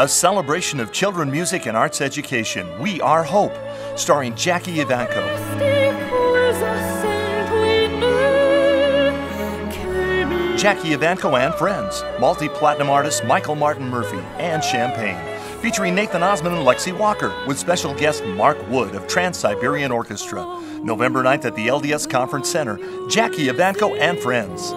a celebration of children music and arts education. We Are Hope, starring Jackie Evancho. Jackie Evancho and friends, multi platinum artist Michael Martin Murphey and Champaign, featuring Nathan Osmond and Lexie Walker, with special guest Mark Wood of Trans Siberian Orchestra. November 9th at the LDS Conference Center, Jackie Evancho and friends.